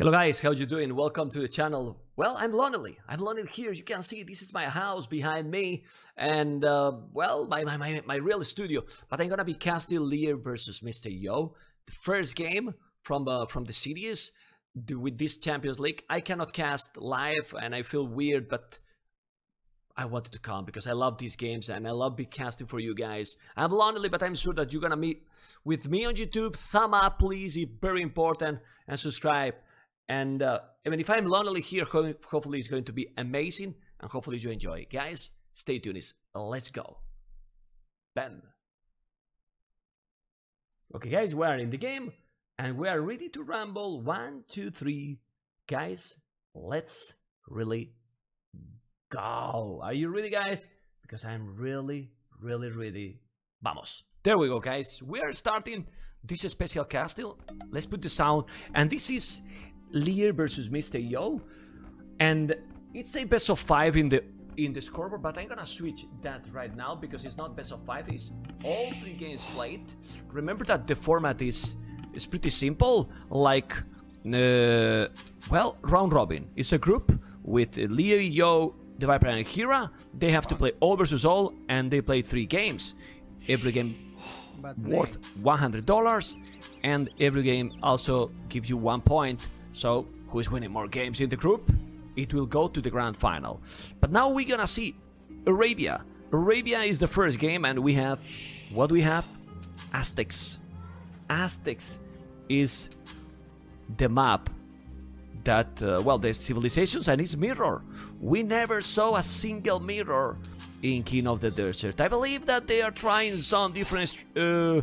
Hello guys, how you doing? Welcome to the channel. Well, I'm Lonely. I'm Lonely here. You can see this is my house behind me, and uh, well, my, my my my real studio. But I'm gonna be casting Lear versus Mr. Yo, the first game from uh, from the series with this Champions League. I cannot cast live, and I feel weird, but I wanted to come because I love these games and I love be casting for you guys. I'm lonely, but I'm sure that you're gonna meet with me on YouTube. Thumb up, please, it's very important, and subscribe. And uh, I mean, if I'm lonely here, hopefully it's going to be amazing, and hopefully you enjoy. Guys, stay tuned. Let's go. Bam. Okay, guys, we are in the game, and we are ready to rumble. One, two, three. Guys, let's really go. Are you ready, guys? Because I'm really, really, really. Vamos. There we go, guys. We are starting this special castle. Let's put the sound. And this is Lear versus Mr. Yo. And it's a best of five in the in the scoreboard, but I'm gonna switch that right now because it's not best of five, it's all three games played. Remember that the format is is pretty simple, like uh, well, round robin. It's a group with Leo, Yo, the Viper, and Hera. They have to play all versus all, and they play three games. Every game worth $100 and every game also gives you one point so who is winning more games in the group? It will go to the grand final. But now we're gonna see arabia. Arabia is the first game and we have what we have? Aztecs. Aztecs is the map that uh, well the civilizations and its mirror. We never saw a single mirror in king of the desert. I believe that they are trying some different uh,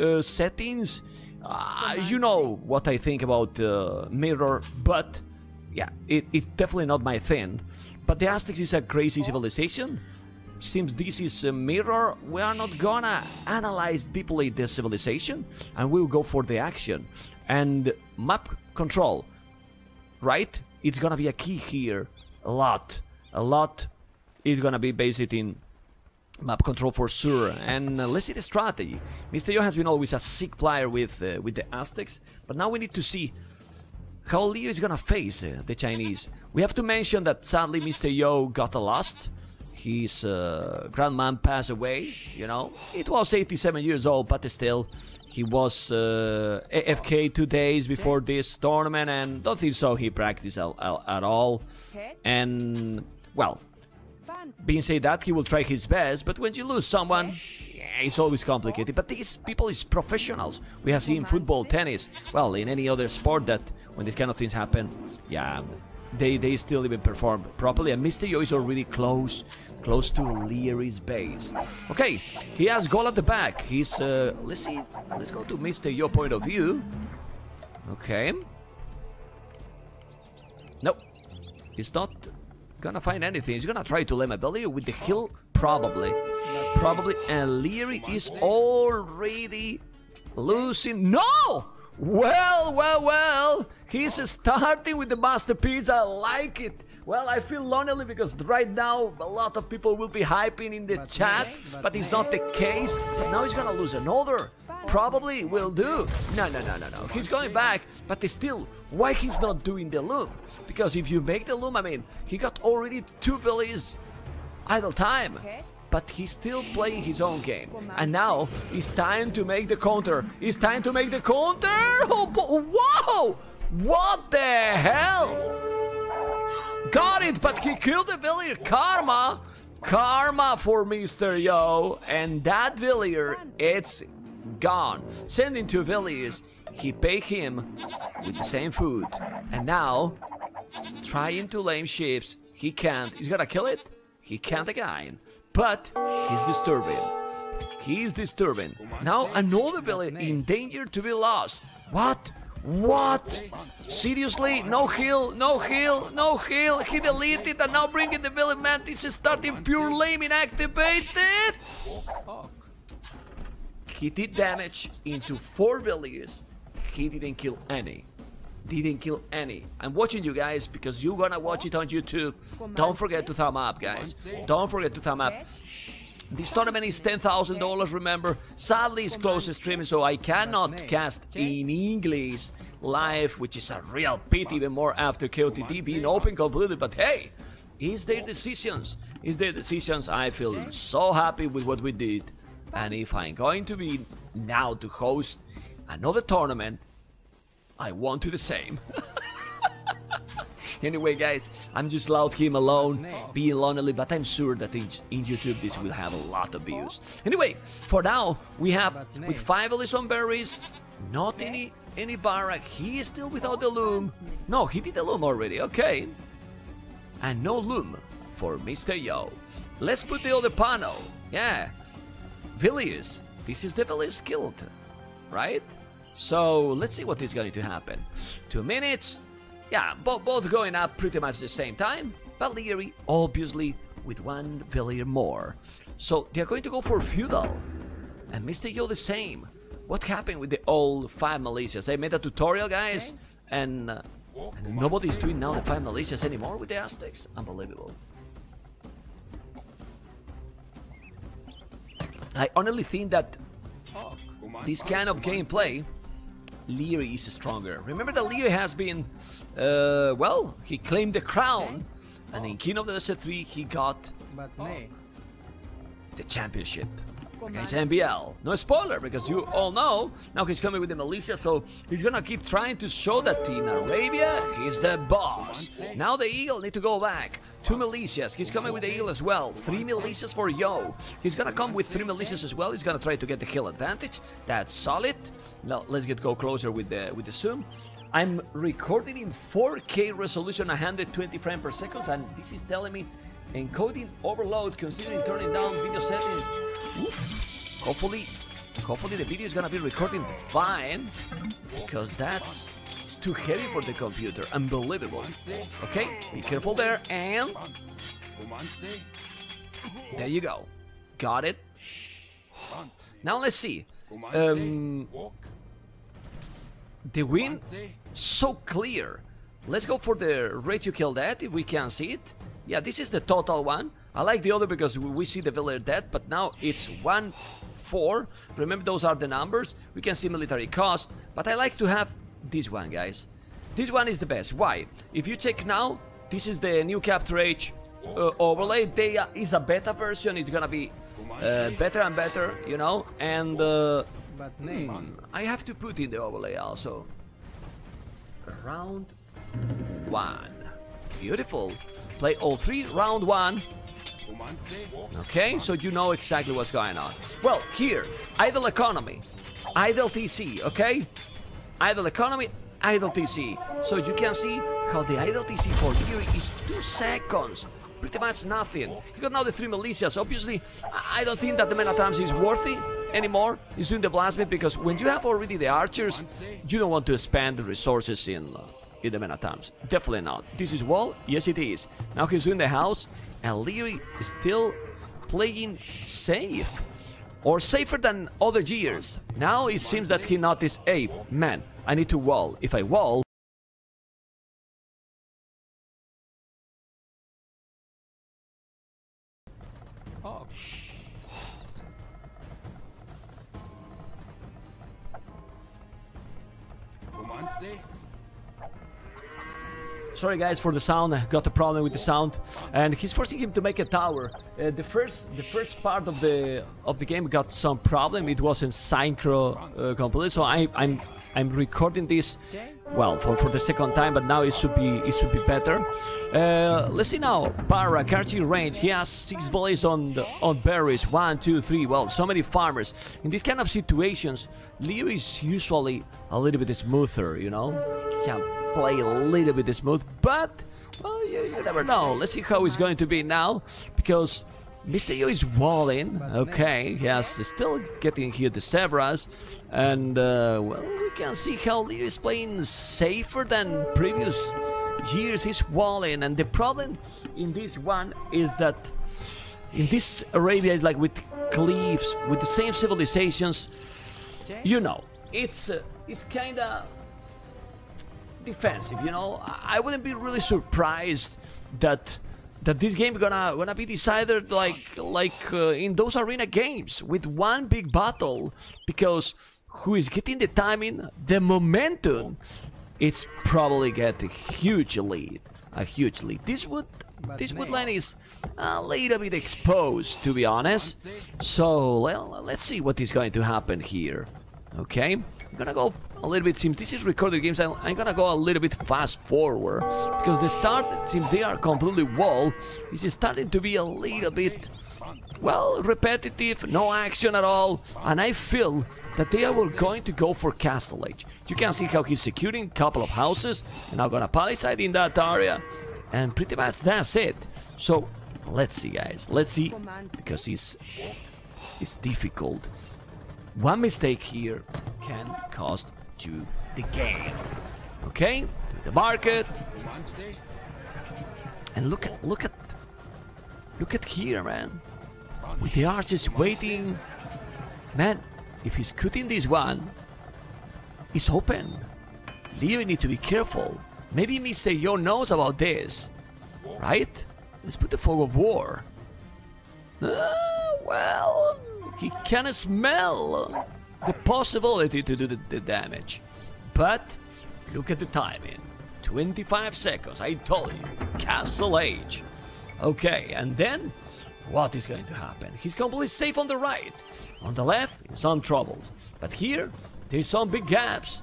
uh, settings uh, you know what i think about uh, mirror but yeah it, it's definitely not my thing but the aztecs is a crazy civilization since this is a mirror, we are not gonna analyze deeply the civilization and we'll go for the action. And map control, right? It's gonna be a key here. A lot. A lot is gonna be based in map control for sure. And uh, let's see the strategy. Mr. Yo has been always a sick player with uh, with the Aztecs, but now we need to see how Leo is gonna face uh, the Chinese. We have to mention that sadly Mr. Yo got lost. His uh, grandman passed away, you know. It was 87 years old, but still, he was uh, AFK two days before this tournament, and don't think so he practiced at all. And, well, being said that, he will try his best, but when you lose someone, yeah, it's always complicated. But these people is professionals. We have seen football, tennis, well, in any other sport that when these kind of things happen, yeah, they they still even perform properly. And Mr. Yo is already close, close to Liereyy's base. Okay, he has goal at the back. He's uh, let's see, let's go to Mr. Yo point of view. Okay. Nope. He's not gonna find anything. He's gonna try to lay my Belly with the hill, probably. Probably. And Liereyy is already losing. No! Well, well, well. He's starting with the masterpiece. I like it. Well, I feel lonely because right now a lot of people will be hyping in the chat, but it's not the case. Now he's gonna lose another. Probably will do. No, no, no, no, no. He's going back, but they still, why he's not doing the loom? Because if you make the loom, I mean, he got already two villies idle time. But he's still playing his own game. And now it's time to make the counter. It's time to make the counter. Oh, whoa! What the hell? Got it, but he killed the villager. Karma. Karma for Mr. Yo. And that villager, it's gone. Sending two villagers. He paid him with the same food. And now, trying to lame ships. He can't. He's gonna kill it? He can't again. But he's disturbing. He's disturbing. Now another villain in danger to be lost. What? What? Seriously? No heal, no heal, no heal. He deleted and now bringing the villain mantis is starting pure lame inactivated. He did damage into four villages. He didn't kill any. Didn't kill any. I'm watching you guys because you're gonna watch it on YouTube. Don't forget to thumb up, guys. Don't forget to thumb up. This tournament is $10,000, remember? Sadly, it's closed streaming, so I cannot cast in English. live, which is a real pity even more after KOTD being open completely. But hey, is their decisions. Is their decisions. I feel so happy with what we did. And if I'm going to be now to host another tournament, I want to the same. anyway, guys, I'm just allowed him alone, being lonely, but I'm sure that in, in, YouTube this will have a lot of views. Anyway, for now, we have with five Elysian berries, not any any Barak. He is still without the loom. No, he did the loom already. Okay. And no loom for Mr. Yo. Let's put the other panel. Yeah. Villiers. This is the Villiers guild, right? So let's see what is going to happen. Two minutes. Yeah, bo both going up pretty much the same time. But Liereyy, obviously, with one Villier more. So they're going to go for feudal. And Mr. Yo the same. What happened with the old five militias? They made a tutorial, guys, and, uh, and nobody's doing now the five militias anymore with the Aztecs. Unbelievable. I honestly think that this kind of gameplay, Liereyy is stronger. Remember that Liereyy has been, uh, well, he claimed the crown, and in King of the Desert 3 he got the championship against MbL. No spoiler, because you all know now he's coming with the militia, so he's gonna keep trying to show that in Arabia he's the boss. Now the Eagle need to go back. Two militias. He's coming with the Eagle as well. Three militias for Yo. He's gonna come with three militias as well. He's gonna try to get the kill advantage. That's solid. Now let's get go closer with the with the zoom. I'm recording in 4K resolution, 120 frames per second, and this is telling me encoding overload considering turning down video settings. Oof. Hopefully, hopefully the video is gonna be recording fine, because that's it's too heavy for the computer. Unbelievable. Okay, be careful there, and there you go. Got it. Now let's see. Um, the wind so clear. Let's go for the ratio kill that if we can see it. Yeah, this is the total one. I like the other because we see the villager dead, but now it's 1 4. Remember, those are the numbers. We can see military cost, but I like to have this one, guys. This one is the best. Why? If you check now, this is the new Capture Age uh, overlay. They uh, is a beta version. It's gonna be uh, better and better, you know. And uh, hmm, I have to put in the overlay also. Round one. Beautiful. Play all three. Round one. Okay, so you know exactly what's going on. Well, here, idle economy, idle TC, okay? Idle economy, idle TC. So you can see how the idle TC for here is two seconds. Pretty much nothing. You got now the three militias. Obviously, I don't think that the Men-at-Arms is worthy anymore. He's doing the blasphemy because when you have already the archers, you don't want to spend the resources in uh, in the Men-at-Arms. Definitely not. This is wall? Yes, it is. Now he's in the house, and Leary is still playing safe. Or safer than other years. Now it seems that he noticed, hey, man, I need to wall. If I wall... Sorry guys for the sound, I got a problem with the sound, and he's forcing him to make a tower. Uh, the first, the first part of the of the game got some problem. It wasn't synchro uh, completely, so I, I'm I'm recording this, well, for, for the second time, but now it should be it should be better. Uh, let's see now, Barra, archery range. He has six volleys on the, on berries. One, two, three. Well, so many farmers. In these kind of situations, Lear is usually a little bit smoother, you know. Can play a little bit smooth, but well, you, you never know. Let's see how it's going to be now, because Mr. Yo is walling. Okay, yes, still getting here the Zebras, and uh, well, we can see how Leo is playing safer than previous years. He's walling, and the problem in this one is that in this Arabia is like with cliffs, with the same civilizations. You know, it's uh, it's kind of defensive. You know, I, wouldn't be really surprised that that this game gonna gonna be decided like like uh, in those arena games with one big battle because who is getting the timing, the momentum, it's probably get a huge lead. A huge lead. This would this woodland is a little bit exposed, to be honest. So, well, let's see what is going to happen here. Okay, I'm gonna go a little bit. Since this is recorded games, I'm, I'm gonna go a little bit fast forward because the start, since they are completely wall, This is starting to be a little bit well, repetitive, no action at all, and I feel that they are going to go for Castle Age. You can see how he's securing a couple of houses, and now gonna palisade in that area, and pretty much that's it. So, let's see, guys, let's see, because it's, it's difficult. One mistake here can cost you the game. Okay, the market, and look at, look at, look at here, man with the archers waiting. Man, if he's cutting this one, it's open. Leo need to be careful. Maybe Mr. Yo knows about this. Right? Let's put the fog of war. Uh, well, he can smell the possibility to do the, the damage. But look at the timing. 25 seconds, I told you. Castle Age. Okay, and then what is going to happen? He's completely safe on the right. On the left, some troubles. But here, there's some big gaps.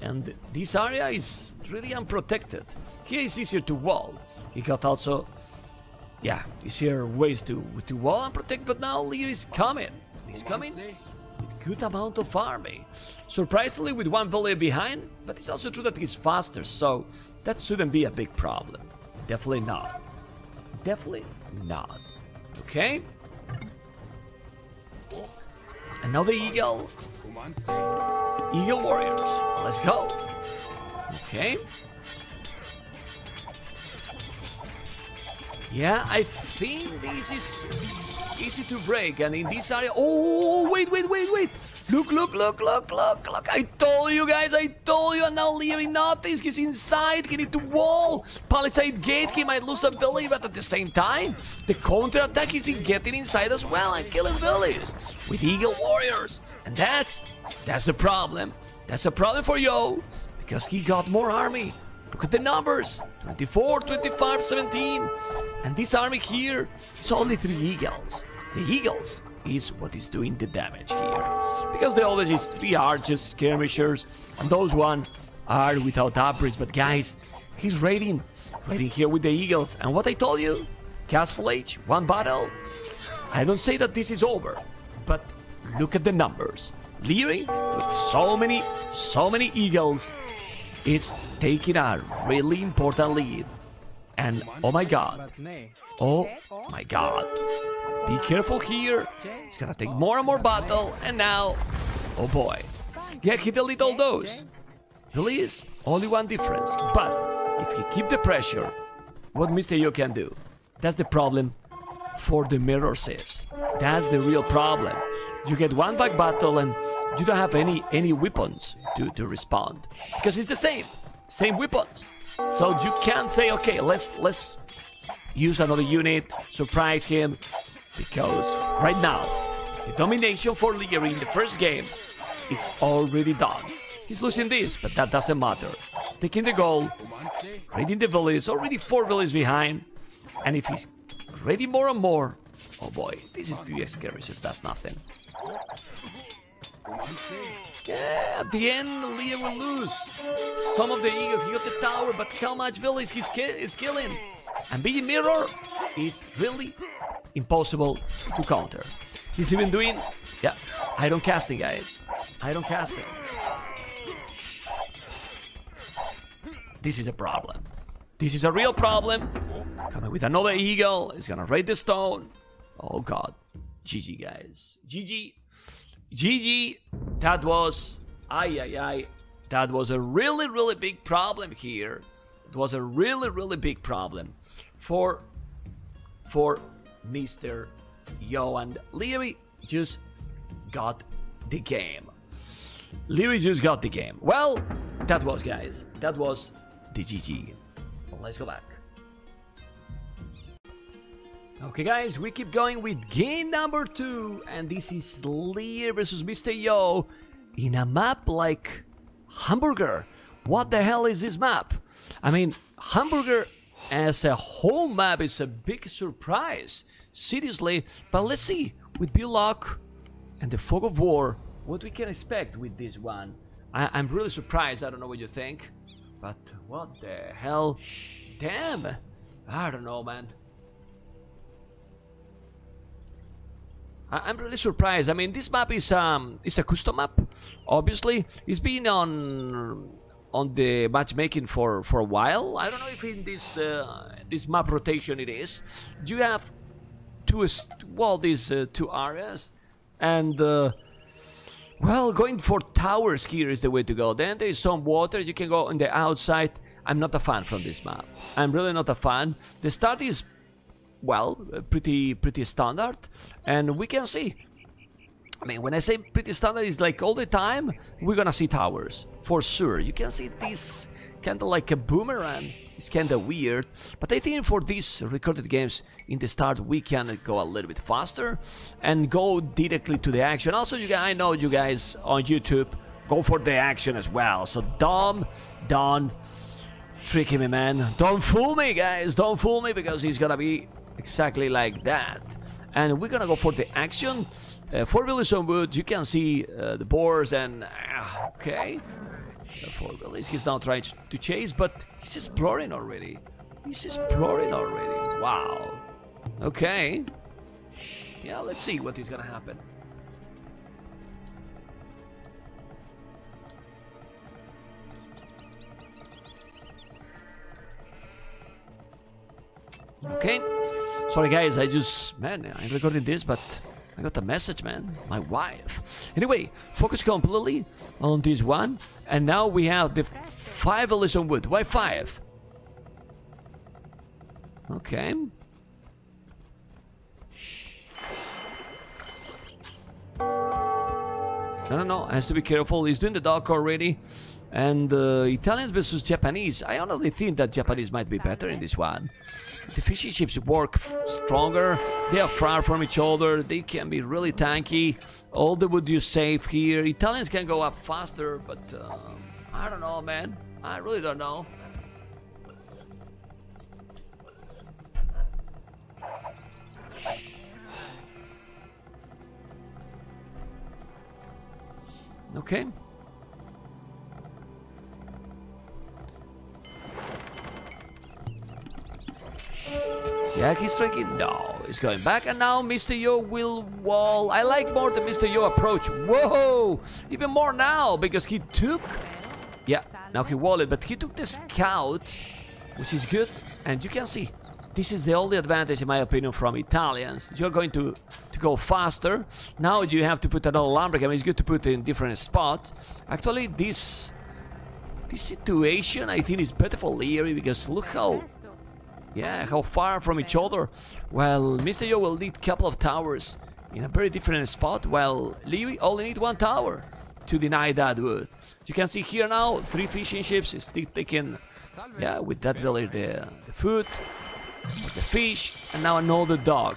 And this area is really unprotected. Here is easier to wall. He got also... Yeah, easier ways to, to wall and protect, but now Lear is coming. He's coming with good amount of army. Surprisingly with one volley behind, but it's also true that he's faster, so that shouldn't be a big problem. Definitely not. Definitely not. Okay. The Eagle. Eagle Warriors. Let's go. Okay. Yeah, I think this is easy to break. And in this area... Oh, oh, oh, wait, wait, wait, wait. Look, look, look, look, look, look. I told you guys, I told you. And now Liereyy notice. He's inside. He need to wall. Palisade gate. He might lose a Billy, but at the same time, the counter attack is getting inside as well and killing Billies with Eagle Warriors. And that's, that's a problem. That's a problem for Yo because he got more army. Look at the numbers 24, 25, 17. And this army here is only three Eagles. The Eagles is what is doing the damage here. Because the others is three archers, skirmishers, and those one are without upgrades. But guys, he's raiding, raiding here with the Eagles. And what I told you, Castle Age, one battle. I don't say that this is over, but look at the numbers. Liereyy, with so many, so many Eagles, is taking a really important lead. And oh my god. Oh my god. Be careful here. He's gonna take more and more battle. And now, oh boy. Yeah, he deleted all those. Please, only one difference. But if he keep the pressure, what Mr. Yo can do? That's the problem for the mirror saves. That's the real problem. You get one back battle and you don't have any any weapons to, to respond. Because it's the same. Same weapons. So you can't say, okay, let's let's use another unit, surprise him, because right now the domination for Liereyy in the first game it's already done. He's losing this, but that doesn't matter. Taking the goal, raiding the village, already four villages behind, and if he's raiding more and more, oh boy, this is the skirmishes, that's nothing. Yeah, at the end, Leah will lose. Some of the Eagles, got the tower, but how much village he's ki is killing? And being Mirror is really impossible to counter. He's even doing, yeah, iron casting, guys. Iron casting. This is a problem. This is a real problem. Coming with another eagle. He's gonna raid the stone. Oh god. GG, guys. GG. GG, that was, ay, ay, ay, that was a really, really big problem here. It was a really, really big problem for, for Mr. Yo and Liereyy just got the game. Liereyy just got the game. Well, that was, guys, that was the GG. Let's go back. Okay guys, we keep going with game number two and this is Lear versus Mr. Yo in a map like Hamburger. What the hell is this map? I mean, Hamburger as a whole map is a big surprise. Seriously, but let's see with Belloc and the Fog of War what we can expect with this one. I I'm really surprised. I don't know what you think, but what the hell? Damn! I don't know, man. I- am really surprised. I mean, this map is um is a custom map. Obviously, it's been on on the matchmaking for for a while. I don't know if in this uh, this map rotation it is. Do you have two well these uh, two areas and uh, well going for towers here is the way to go. Then there is some water. You can go on the outside. I'm not a fan from this map. I'm really not a fan. The start is well, pretty pretty standard, and we can see. I mean, when I say pretty standard, it's like all the time we're gonna see towers for sure. You can see this kind of like a boomerang. It's kind of weird, but I think for these recorded games in the start we can go a little bit faster and go directly to the action. Also, you guys, I know you guys on YouTube go for the action as well. So Dom, Don, tricky me, man. Don't fool me, guys. Don't fool me because he's gonna be exactly like that. And we're gonna go for the action. Uh, for Willis on Wood, you can see uh, the boars and... Uh, okay. For Willis, he's now trying to chase, but he's exploring already. He's exploring already. Wow. Okay. Yeah, let's see what is gonna happen. Okay. Sorry guys, I just man, I'm recording this, but I got a message, man. My wife. Anyway, focus completely on this one, and now we have the five Elysian wood. Why five? Okay. No, no, no. Has to be careful. He's doing the dock already. And uh, Italians versus Japanese. I honestly think that Japanese might be better in this one. The fishing ships work stronger. They are far from each other. They can be really tanky. All the wood you save here. Italians can go up faster, but um, I don't know, man. I really don't know. Okay. Yeah, he's striking. No, he's going back. And now Mr. Yo will wall. I like more the Mr. Yo approach. Whoa! Even more now because he took... Yeah, now he walled it. but he took the scout, which is good. And you can see, this is the only advantage, in my opinion, from Italians. You're going to, to go faster. Now you have to put another lumberjack. I mean, it's good to put it in different spot. Actually, this this situation, I think, is better for Liereyy because look how yeah, how far from each other. Well, Mr. Yo will need couple of towers in a very different spot, Well, Liereyy only need one tower to deny that wood. You can see here now, three fishing ships still taking, yeah, with that village the, the food, the fish, and now another dog.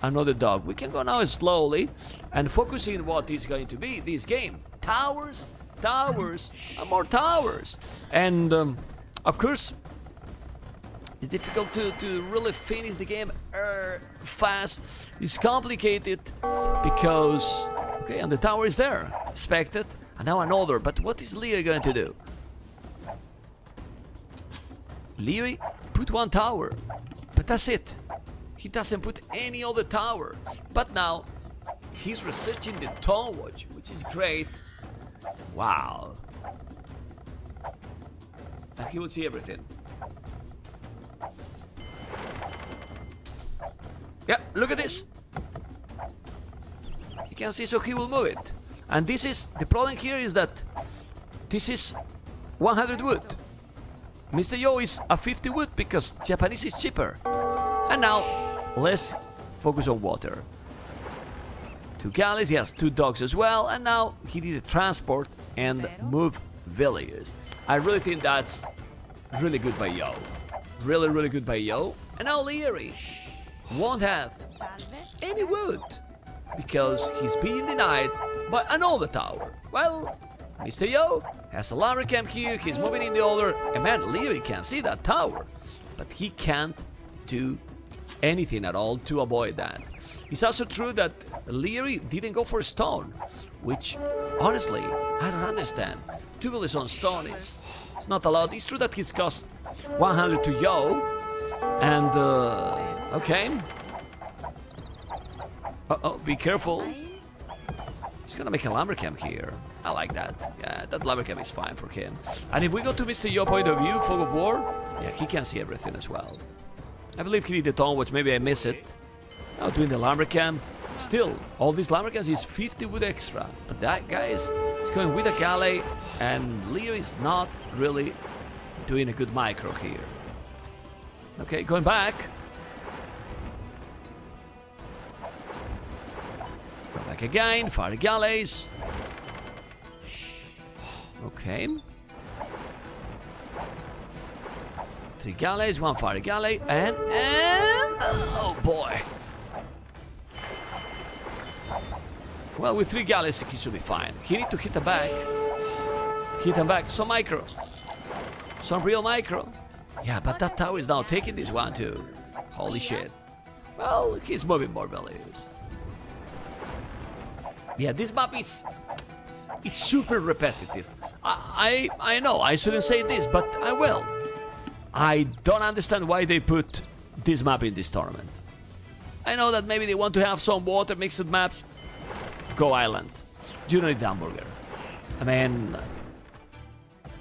Another dog. We can go now slowly and focusing what is going to be this game. Towers, towers, and more towers. And, um, of course, it's difficult to, to really finish the game uh, fast. It's complicated because... Okay, and the tower is there. Expected. And now another. But what is Leo going to do? Leo put one tower. But that's it. He doesn't put any other tower. But now, he's researching the Town Watch, which is great. Wow. And he will see everything. Yeah, look at this. You can see, so he will move it. And this is, the problem here is that this is 100 wood. Mr. Yo is a 50 wood because Japanese is cheaper. And now, let's focus on water. Two galleys, he has two dogs as well, and now he to transport and move villages. I really think that's really good by Yo. Really, really good by Yo. And now Liereyy won't have any wood because he's being denied by another tower. Well, Mr. Yo has a lava camp here, he's moving in the order, and man, Liereyy can see that tower, but he can't do anything at all to avoid that. It's also true that Liereyy didn't go for stone, which, honestly, I don't understand. Two villages on stone is it's not allowed. It's true that he's cost 100 to Yo, and, uh, okay. Uh-oh, be careful. He's gonna make a lumber camp here. I like that. Yeah, that lumber camp is fine for him. And if we go to Mr. Yo point of view, Fog of War, yeah, he can see everything as well. I believe he did the tone, which maybe I miss it. Now doing the lumber camp. Still, all these lumber camps is 50 wood extra. But that guy is, is going with a galley, and Leo is not really doing a good micro here. Okay, going back. Go back again, fire galleys. Okay. Three galleys, one fire galley, and, and, oh boy. Well, with three galleys, he should be fine. He need to hit the back. Hit the back. Some micro. Some real micro. Yeah, but that tower is now taking this one too. Holy shit. Well, he's moving more values. Yeah, this map is... It's super repetitive. I, I, I know, I shouldn't say this, but I will. I don't understand why they put this map in this tournament. I know that maybe they want to have some water mixed maps. Go Island. You know hamburger. I mean,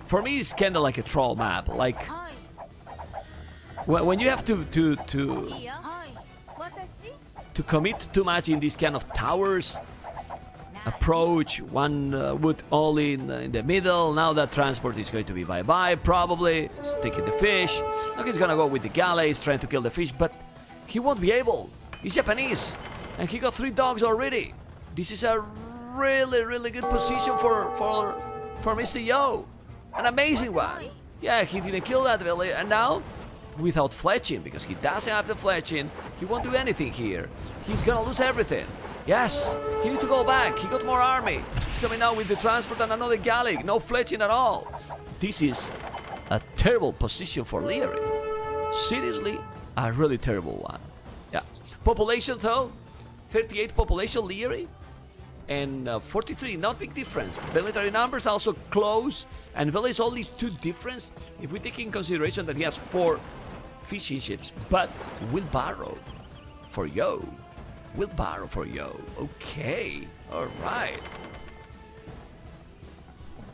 for me, it's kind of like a troll map. Like when you have to to to to commit too much in these kind of towers, approach one uh, wood only in, in, the middle. Now that transport is going to be bye bye, probably sticking the fish. Look, he's gonna go with the galleys, trying to kill the fish, but he won't be able. He's Japanese, and he got three dogs already. This is a really, really good position for for for Mr. Yo. An amazing one. Yeah, he didn't kill that village, and now without fletching, because he doesn't have the fletching, he won't do anything here. He's gonna lose everything. Yes, he need to go back. He got more army. He's coming out with the transport and another galley. No fletching at all. This is a terrible position for Liereyy. Seriously, a really terrible one. Yeah. Population though, 38 population Liereyy and uh, 43, not big difference. Military numbers also close, and Vela is only two difference if we take in consideration that he has four fishing ships, but wheelbarrow for Yo. Wheelbarrow for Yo. Okay, alright.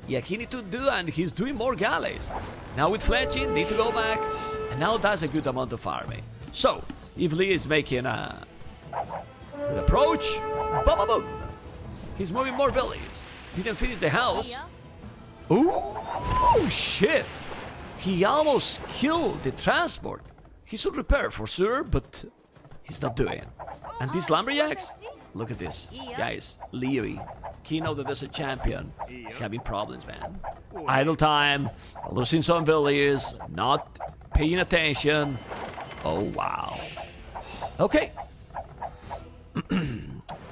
Yeah, he need to do, and he's doing more galleys. Now with fletching, need to go back, and now that's a good amount of farming. So, if Lee is making a approach, boom, boom, boom. He's moving more villages. Didn't finish the house. Ooh, Oh shit. He almost killed the transport. He should repair for sure, but he's not doing it. And these lumberjacks? Look at this. Guys, Liereyy, King that there's a Champion, He's having problems, man. Idle time, losing some villagers, not paying attention. Oh, wow. Okay.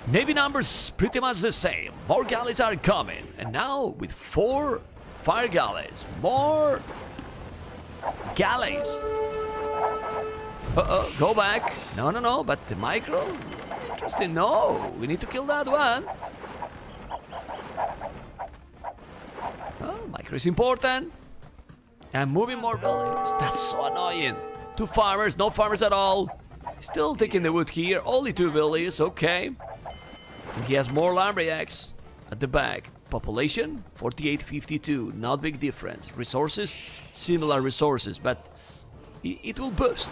Navy numbers pretty much the same. More galleys are coming. And now with four fire galleys. More galleys. Uh-oh, go back. No, no, no, but the micro? Interesting, no. We need to kill that one. Oh, micro is important. And moving more buildings. That's so annoying. Two farmers, no farmers at all. Still taking the wood here. Only two villages, okay. And he has more lumberjacks at the back. Population 4852, not big difference. Resources, similar resources, but it, will boost.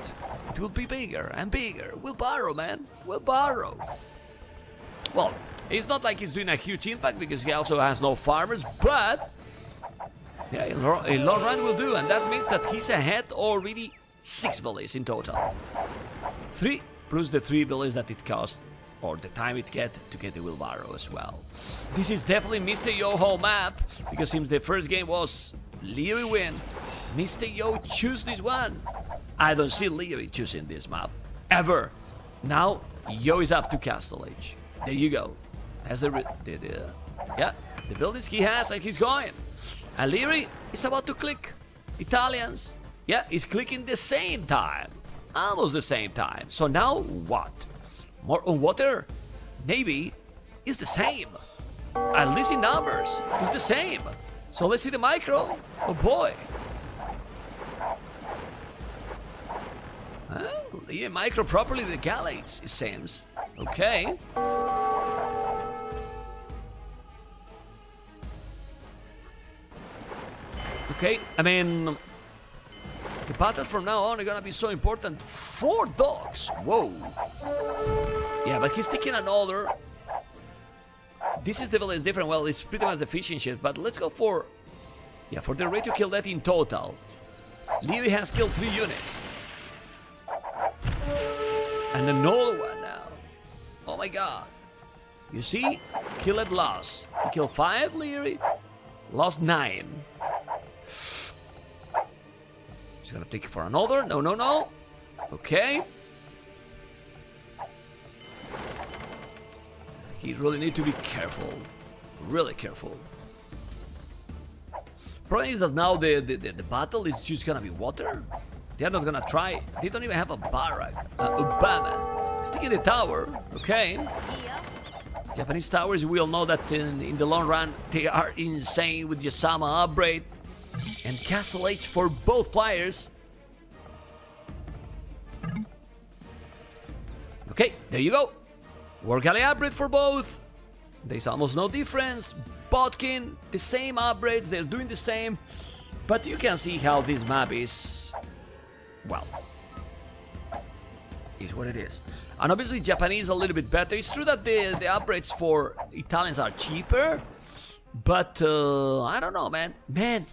It will be bigger and bigger. Wheelbarrow, man. Wheelbarrow. Well, it's not like he's doing a huge impact because he also has no farmers, but yeah, a long run will do, and that means that he's ahead already six villages in total. Three plus the three villages that it cost or the time it get to get the wheelbarrow as well. This is definitely Mr. Yo-Ho map, because since the first game was Liereyy win, Mr. Yo choose this one. I don't see Liereyy choosing this map, ever. Now, Yo is up to Castle Age. There you go. The, the yeah the buildings he has and he's going. And Liereyy is about to click. Italians, yeah, he's clicking the same time, almost the same time. So now what? More on water? Maybe it's the same. At least in numbers, it's the same. So let's see the micro. Oh boy. Well, micro properly the galleys, it seems. Okay. Okay, I mean, the battles from now on are gonna be so important. Four dogs. Whoa. Yeah, but he's taking another. This is definitely different. Well, it's pretty much the fishing ship, but let's go for yeah for the rate to kill that in total. Levy has killed three units. And another one now. Oh my god. You see? Kill at lost. He killed five, Liereyy. Lost nine. He's gonna take it for another. No, no, no. Okay. He really need to be careful. Really careful. Problem is that now the, the, the, the battle is just gonna be water. They're not gonna try. They don't even have a barrack. Uh, Obama. Stick in the tower. Okay. Japanese towers, we all know that in, in the long run, they are insane with Yasama upgrade and Castle Age for both players. Okay, there you go. War Galley upgrade for both. There's almost no difference. Bodkin, the same upgrades, they're doing the same. But you can see how this map is, well, is what it is. And obviously Japanese a little bit better. It's true that the, the upgrades for Italians are cheaper, but uh, I don't know, man. Man,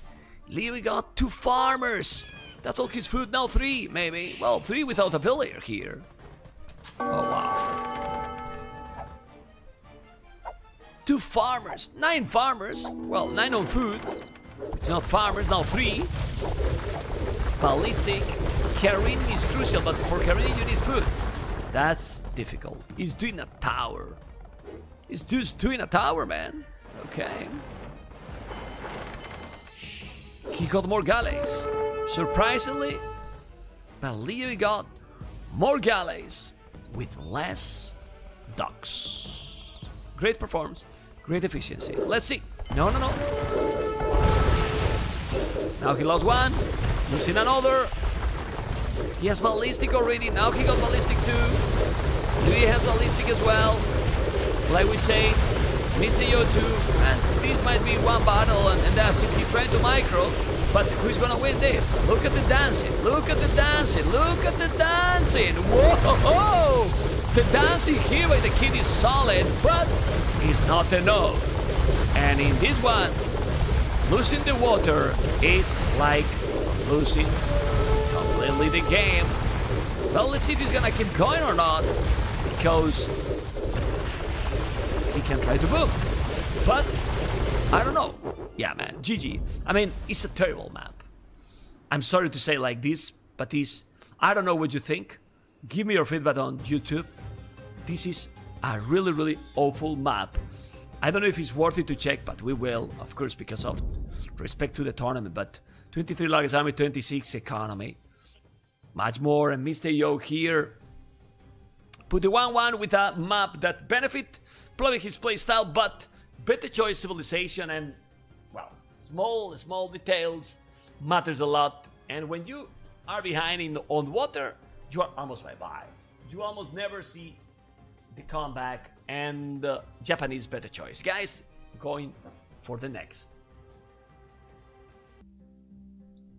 Leo got two farmers. That's all his food now. Three, maybe. Well, three without a villager here. Oh, wow. Two farmers. Nine farmers. Well, nine on food. It's not farmers, now three. Ballistic. Careening is crucial, but for careening you need food. That's difficult. He's doing a tower. He's just doing a tower, man. Okay. He got more galleys. Surprisingly, Leo got more galleys with less docks. Great performance, great efficiency. Let's see. No, no, no. Now he lost one, losing another. He has ballistic already. Now he got ballistic too. Louis has ballistic as well. Like we say, Mr. Yo2, and this might be one battle, and, and that's it. He's trying to micro, but who's gonna win this? Look at the dancing, look at the dancing, look at the dancing! Whoa! The dancing here by the kid is solid, but it's not enough. And in this one, losing the water is like losing completely the game. Well, let's see if he's gonna keep going or not, because he can try to move. But, I don't know. Yeah, man, GG. I mean, it's a terrible map. I'm sorry to say like this, but this, I don't know what you think. Give me your feedback on YouTube. This is a really, really awful map. I don't know if it's worth it to check, but we will, of course, because of respect to the tournament. But 23 largest army, 26 economy. Much more, and Mr. Yo here. Put the 1-1 with a map that benefit probably his playstyle, but better choice civilization and, well, small, small details matters a lot. And when you are behind in on water, you are almost bye-bye. You almost never see the comeback and uh, Japanese better choice. Guys, going for the next.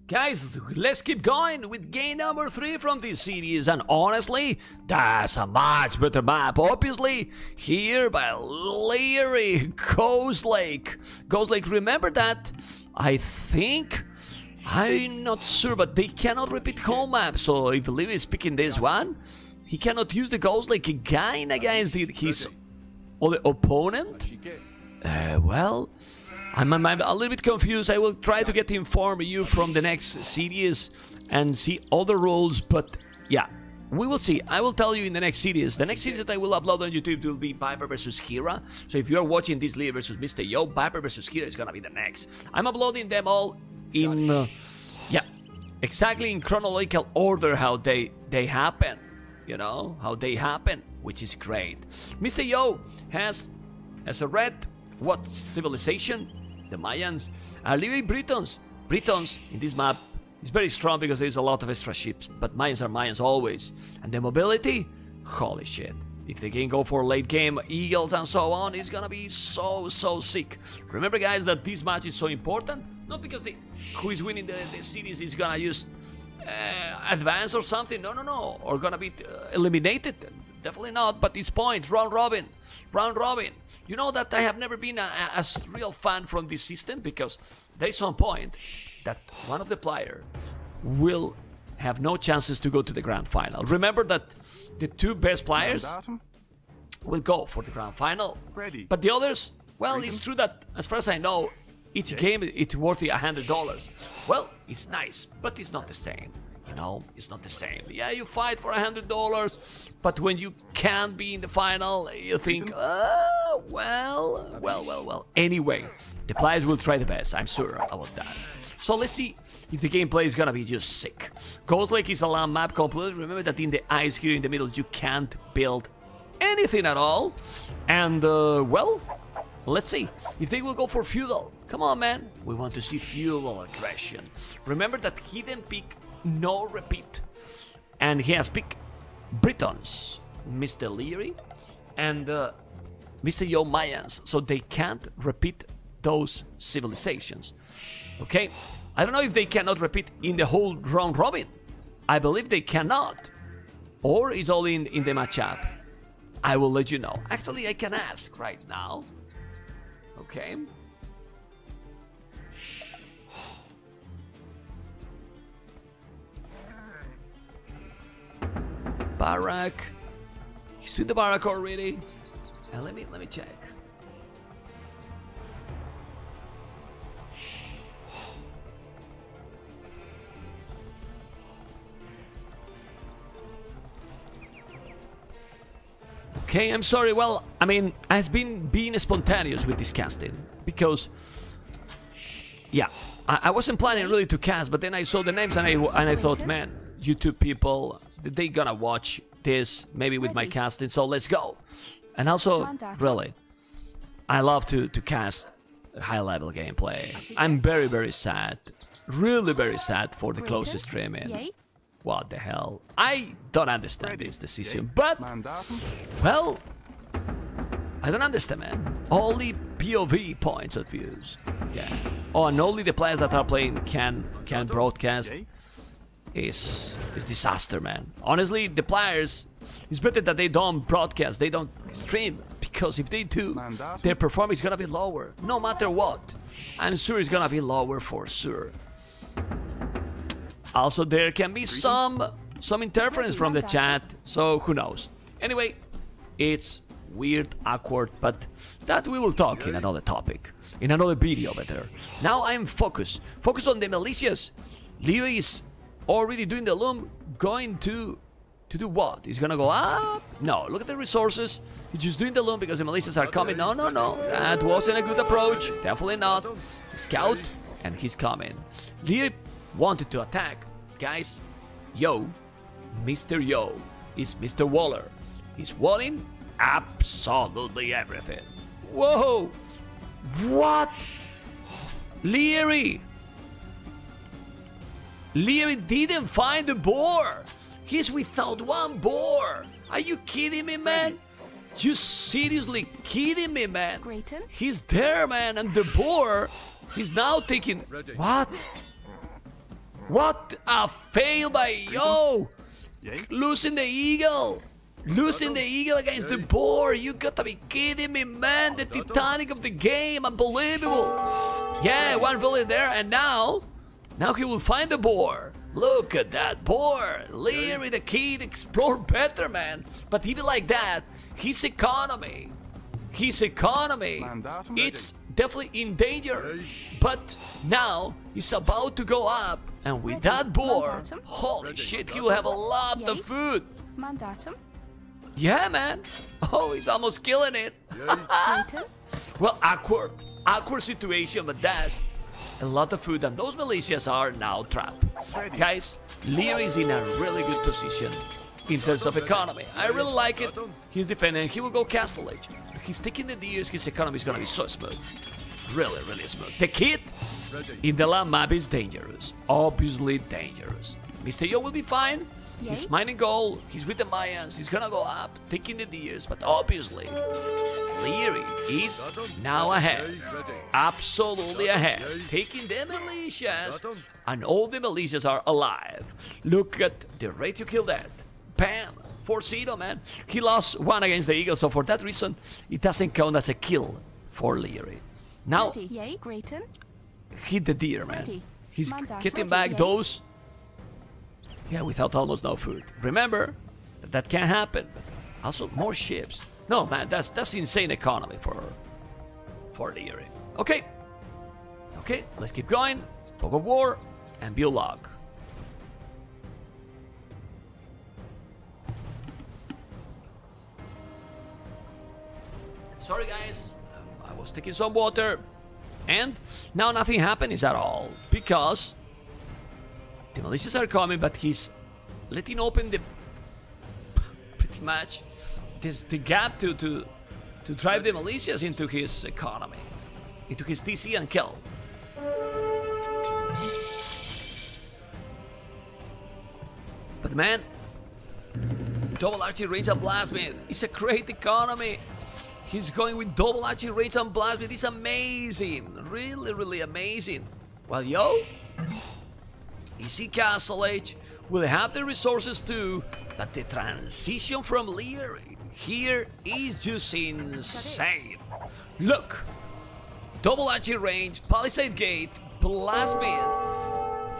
Guys, let's keep going with game number 3 from this series and honestly, that's a much better map. Obviously, here by Liereyy, Ghost Lake. Ghost Lake, remember that? I think... I'm not sure, but they cannot repeat home map, so if Liereyy is picking this one, he cannot use the Ghost Lake again against his other opponent? Uh, well... I'm, I'm, I'm, a little bit confused. I will try to get to inform you from the next series and see all the rules. But yeah, we will see. I will tell you in the next series. The next series that I will upload on YouTube will be Viper versus Hera. So if you're watching this Lee versus Mr. Yo, Viper versus Hera is gonna be the next. I'm uploading them all in, uh, yeah, exactly in chronological order how they they happen. You know how they happen, which is great. Mr. Yo has has a red what civilization? The Mayans are living Britons. Britons in this map it's very strong because there's a lot of extra ships, but Mayans are Mayans always. And the mobility? Holy shit. If they can go for late game eagles and so on, it's gonna be so, so sick. Remember guys that this match is so important? Not because the who is winning the, the series is gonna use uh, advance or something, no, no, no, or gonna be uh, eliminated. Definitely not, but this point, round robin, round robin. You know that I have never been a, a, a real fan from this system because there is one point that one of the player will have no chances to go to the grand final. Remember that the two best players will go for the grand final. Ready. But the others, well, it's true that as far as I know, each game it's worth a hundred dollars. Well, it's nice, but it's not the same. You know, it's not the same. Yeah, you fight for a hundred dollars, but when you can't be in the final, you think, oh, well, well, well, well. Anyway, the players will try the best. I'm sure about that. So let's see if the gameplay is gonna be just sick. Ghost Lake is a land map completely. Remember that in the ice here in the middle, you can't build anything at all. And, uh, well, let's see if they will go for feudal. Come on, man. We want to see feudal aggression. Remember that he didn't pick no repeat. And he has picked Britons, Mr. Liereyy, and uh, Mr. Yo Mayans. So they can't repeat those civilizations. Okay? I don't know if they cannot repeat in the whole round robin. I believe they cannot. Or it's all in, in the matchup. I will let you know. Actually, I can ask right now. Okay. Barak. He's with the barrack already. Let me let me check. Okay, I'm sorry. Well, I mean, I've been being spontaneous with this casting because, yeah, I, I, wasn't planning really to cast, but then I saw the names and I and I thought, man, YouTube people, they gonna watch this maybe with my casting, so let's go. And also, really, I love to to cast high level gameplay. I'm very very sad, really very sad for the closest streaming. What the hell? I don't understand this decision, but well, I don't understand, man. Only POV points of views. Yeah. Oh, and only the players that are playing can can broadcast. Is is disaster, man. Honestly, the players. It's better that they don't broadcast, they don't stream, because if they do, their performance is gonna be lower, no matter what. I'm sure it's gonna be lower for sure. Also, there can be some some interference from the chat, so who knows. Anyway, it's weird, awkward, but that we will talk in another topic, in another video better. Now I'm focused, focused on the militias. Liereyy is already doing the loom, going to to do what? He's gonna go up? No, look at the resources. He's just doing the loom because the militias are coming. No, no, no. That wasn't a good approach. Definitely not. Scout, and he's coming. Liereyy wanted to attack, guys, Yo, Mr. Yo, is Mr. Waller. He's walling absolutely everything. Whoa! What? Liereyy! Liereyy didn't find the boar! He's without one boar! Are you kidding me, man? You seriously kidding me, man? Grayton? He's there, man, and the boar, he's now taking... What? What a fail by Yo! Losing the eagle! Losing the eagle against the boar! You gotta be kidding me, man! The Titanic of the game! Unbelievable! Yeah, one bullet there, and now... Now he will find the boar! Look at that boar! Liereyy the kid explore better, man! But even like that, his economy... His economy... It's definitely in danger. But now, he's about to go up And with Ready. that boar, Mandatum. holy shit, he will have a lot of food. Mandatum. Yeah, man. Oh, he's almost killing it. Well, awkward, awkward situation, but that's a lot of food, and those militias are now trapped. Guys, Lear is in a really good position in terms of economy. I really like it. He's defending. He will go Castle Age. He's taking the deers. His economy is gonna be so smooth. Really, really smooth. The kid in the land map is dangerous. Obviously dangerous. Mr. Yo will be fine. He's Yay. mining gold. He's with the Mayans. He's gonna go up, taking the deers. But obviously, Liereyy is now ahead. Absolutely ahead. Taking the militias. And all the militias are alive. Look at the rate you kill that. Bam! 4-0, man. He lost one against the Eagles, so for that reason, it doesn't count as a kill for Liereyy. Now, Ready. Yay. Grayton. hit the deer, man. He's getting back those. Yeah, without almost no food. Remember, that, that can happen. Also, more ships. No, man, that's that's insane economy for for the area. Okay, okay, let's keep going. Fog of War and Build Log. Sorry, guys. Um, I was taking some water. And now nothing happens at all because the militias are coming, but he's letting open the pretty much this the gap to to to drive the militias into his economy, into his TC and kill. But man, double archery range and blasmid. It's a great economy. He's going with double archery range and blasmid. It's amazing. Really, really amazing. Well, yo, Easy Castle Age will have the resources too, but the transition from Lear here is just insane. Look, double archery range, palisade gate, blasmid,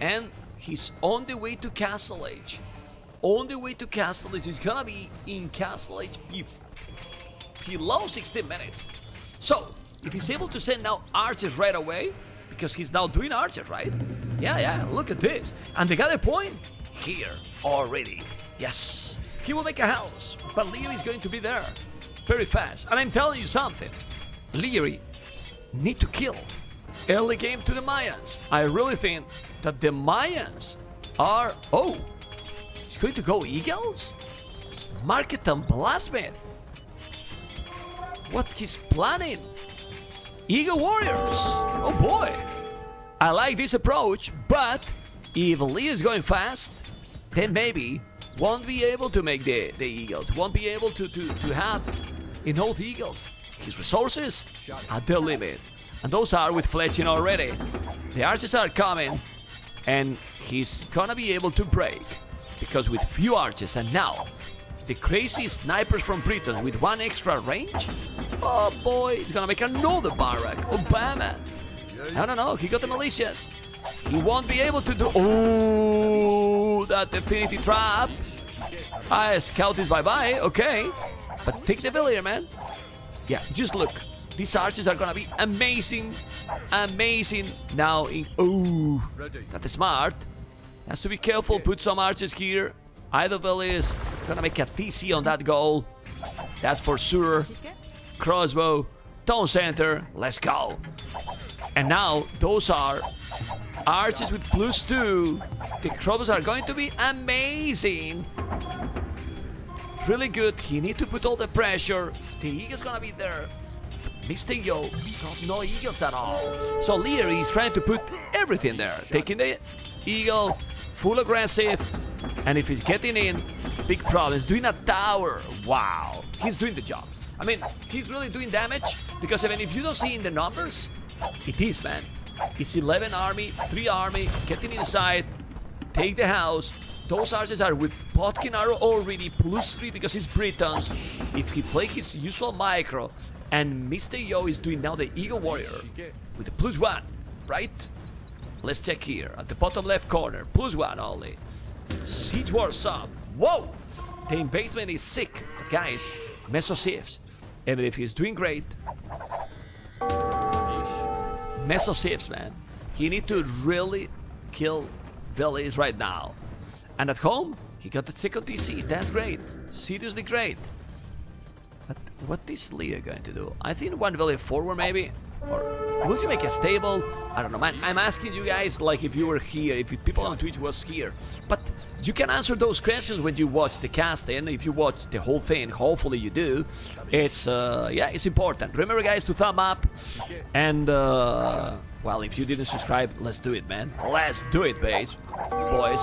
and he's on the way to Castle Age. On the way to Castle Age, he's gonna be in Castle Age below 16 minutes. So, if he's able to send now archers right away, because he's now doing archers, right? Yeah, yeah, look at this. And the gather point here already. Yes, he will make a house, but Liereyy is going to be there very fast. And I'm telling you something, Liereyy need to kill early game to the Mayans. I really think that the Mayans are. Oh, he's going to go Eagles? Market and Blasmith. What he's planning? Eagle Warriors. Oh boy. I like this approach, but if Lee is going fast, then maybe won't be able to make the, the Eagles, won't be able to, to, to have enough Eagles. His resources at the limit. And those are with fletching already. The archers are coming, and he's gonna be able to break. Because with few archers and now the crazy snipers from Britain with one extra range? Oh boy, he's gonna make another barrack. Obama. No, no, no, he got the malicious. He won't be able to do. Oh, that affinity trap. I scout is bye bye, okay. But take the villager, man. Yeah, just look. These arches are gonna be amazing, amazing. Now in. Oh, that is smart. Has to be careful, put some arches here. Idlewill is gonna make a TC on that goal. That's for sure. Crossbow, Town Center, let's go. And now those are arches with plus two. The crossbows are going to be amazing. Really good. He need to put all the pressure. The eagle's gonna be there. Mr. Yo, got no eagles at all. So Liereyy is trying to put everything there. Taking the eagle, full aggressive. And if he's getting in, big problems. Doing a tower. Wow. He's doing the job. I mean, he's really doing damage because even if you don't see in the numbers, it is, man. It's 11 army, 3 army, getting inside, take the house. Those archers are with Bodkin arrow already, plus 3 because he's Britons. If he play his usual micro, and Mr. Yo is doing now the Eagle Warrior with the plus 1, right? Let's check here, at the bottom left corner, plus 1 only. Siege War sub. Whoa! The investment is sick. But guys, Meso Sieves, even if he's doing great, Meso Sieves, man. He need to really kill Villies right now. And at home, he got the second TC. That's great. Seriously great. But what is Leo going to do? I think one Villiers forward maybe. Or would you make a stable? I don't know, man. I'm asking you guys like if you were here, if people on Twitch was here. But you can answer those questions when you watch the casting. If you watch the whole thing, hopefully you do. It's uh, yeah, it's important. Remember, guys, to thumb up. And uh, well, if you didn't subscribe, let's do it, man. Let's do it, boys. Boys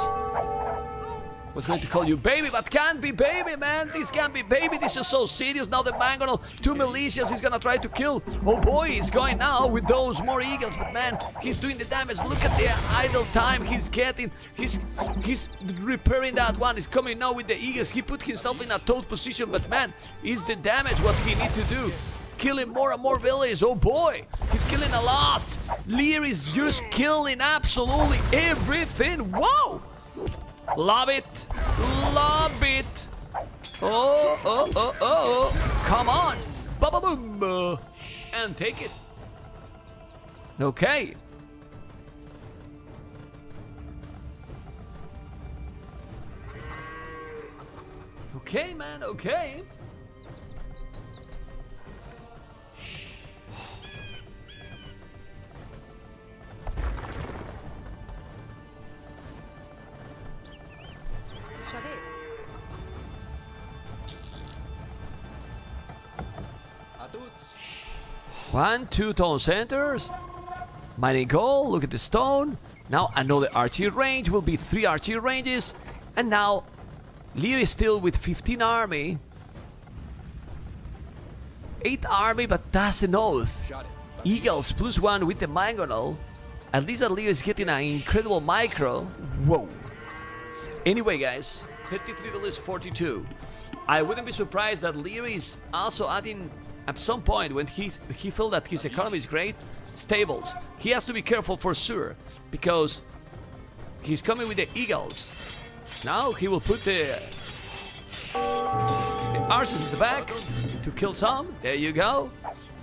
was going to call you baby, but can't be baby, man. This can't be baby. This is so serious. Now the Mangonel, two militias, he's gonna try to kill. Oh boy, he's going now with those more eagles. But man, he's doing the damage. Look at the idle time he's getting. He's he's repairing that one. He's coming now with the eagles. He put himself in a toad position, but man, is the damage what he need to do? killing more and more villages. Oh boy, he's killing a lot. Lear is just killing absolutely everything. Whoa! Love it! Love it! Oh, oh, oh, oh. Come on! Ba ba boom! And take it. Okay. Okay, man, okay. Shut it. One, two town centers. Mining goal, look at the stone. Now another archery range will be three archery ranges. And now Leo is still with 15 army. 8 army, but that's enough. Eagles plus 1 with the Mangonel. At least that Leo is getting an incredible micro. Whoa. Anyway, guys, 33 to list 42. I wouldn't be surprised that Leo is also adding at some point when he he feel that his economy is great, stables. He has to be careful for sure because he's coming with the Eagles. Now he will put the, the archers in the back to kill some. There you go.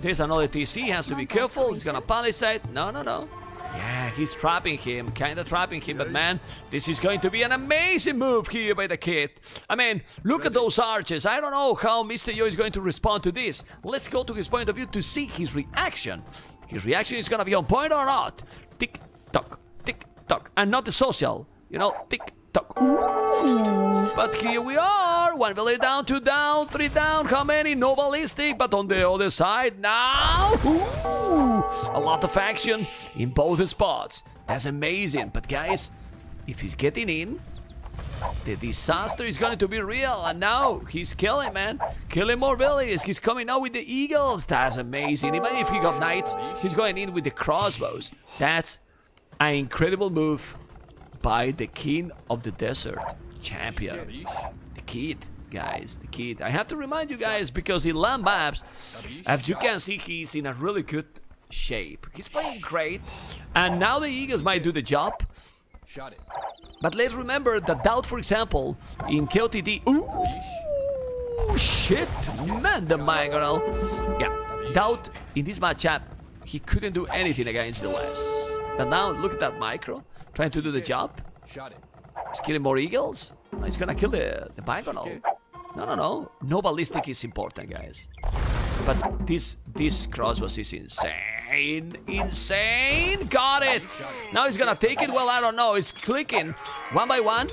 There's another TC. Has to be careful. He's gonna palisade. No, no, no. Yeah, he's trapping him, kind of trapping him, but man, this is going to be an amazing move here by the kid. I mean, look at those arches. I don't know how Mr. Yo is going to respond to this. Let's go to his point of view to see his reaction. His reaction is gonna be on point or not. Tick tock, tick tock, and not the social. You know, tick Ooh. But here we are. One village down, two down, three down. How many? No ballistic, but on the other side now. Ooh. A lot of action in both spots. That's amazing. But guys, if he's getting in, the disaster is going to be real. And now he's killing, man. Killing more villages. He's coming out with the eagles. That's amazing. Even if he got knights, he's going in with the crossbows. That's an incredible move by the king of the desert champion. The kid, guys. The kid. I have to remind you guys because in land maps, as you can see, he's in a really good shape. He's playing great. And now the eagles might do the job. Shot it. But let's remember that DauT, for example, in KOTD. Ooh, shit, man, the Mangonel. Yeah, DauT in this matchup, he couldn't do anything against the last. But now look at that micro, trying to do the job. Shot it. He's killing more eagles. No, he's gonna kill the, the Mangonel. No, no, no. No ballistic is important, guys. But this this crossbow is insane. Insane! Got it! Now he's gonna take it? Well, I don't know. It's clicking one by one,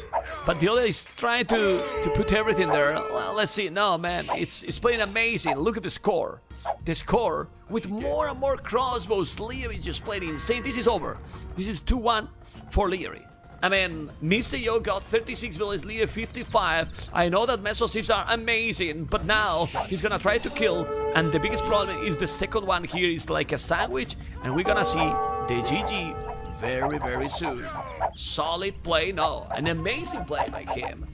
but the other is trying to, to put everything there. Well, let's see. No, man. It's, it's playing amazing. Look at the score. The score with more and more crossbows. Liereyy just played insane. This is over. This is 2-1 for Liereyy. I mean, Mr. Yo got 36 villains, Leader 55. I know that Mesosifs are amazing, but now he's gonna try to kill. And the biggest problem is the second one here is like a sandwich, and we're gonna see the GG very, very soon. Solid play, no, an amazing play by him.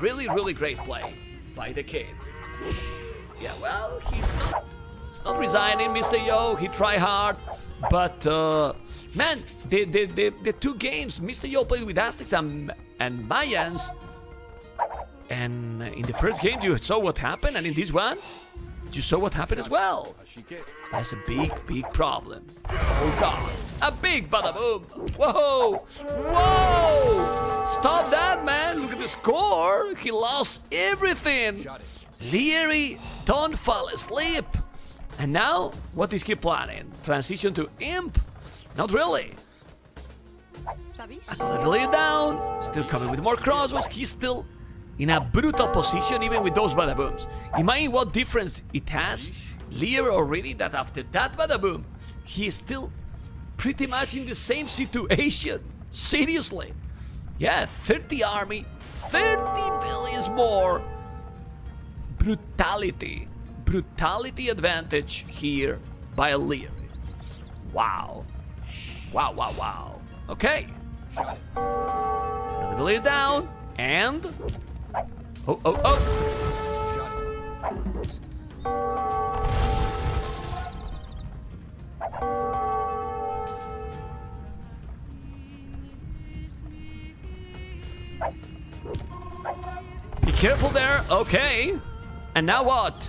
Really, really great play by the kid. Yeah, well, he's not, not resigning, Mr. Yo. He try hard, but uh, man, the, the the the two games Mr. Yo played with Aztecs and and Mayans, and in the first game you saw what happened, and in this one, you saw what happened as well. That's a big, big problem. Oh god. A big bada boom. Whoa. Whoa. Stop that, man. Look at the score. He lost everything. Liereyy, don't fall asleep. And now, what is he planning? Transition to Imp? Not really. Another blade down. Still coming with more crossbows. He's still in a brutal position even with those badabooms. Imagine what difference it has. Lear already that after that badaboom, he is still pretty much in the same situation. Seriously. Yeah, 30 army, 30 billions more. Brutality. Brutality advantage here by Lear. Wow. Wow, wow, wow. Okay. Another blade down. And Oh, oh, oh! Be careful there. Okay. And now what?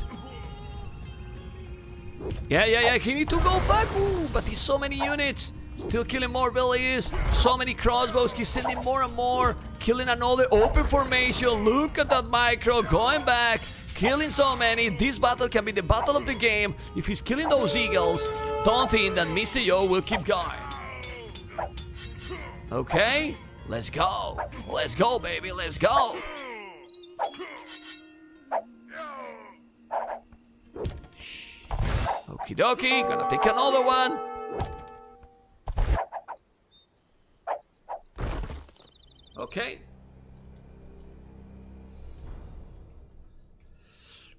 Yeah, yeah, yeah. He need to go back. Ooh, but he's so many units. Still killing more villagers. So many crossbows. He's sending more and more. Killing another open formation. Look at that micro. Going back. Killing so many. This battle can be the battle of the game. If he's killing those eagles, don't think that Mr. Yo will keep going. Okay. Let's go. Let's go, baby. Let's go. Okie dokie. Gonna take another one. Okay.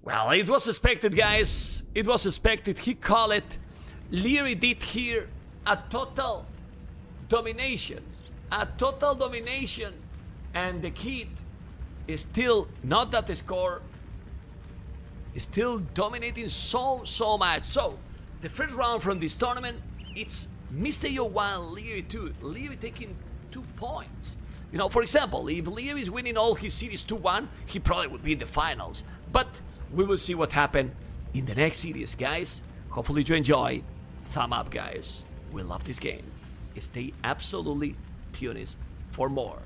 Well, it was expected, guys. It was expected. He called it. Liereyy did here a total domination. A total domination. And the kid is still not at the score. Is still dominating so, so much. So, the first round from this tournament, it's Mr. Yo 1, Liereyy 2. Liereyy taking two points. You know, for example, if Leo is winning all his series 2-1, he probably would be in the finals. But we will see what happens in the next series, guys. Hopefully you enjoy. Thumb up, guys. We love this game. Stay absolutely tuned for more.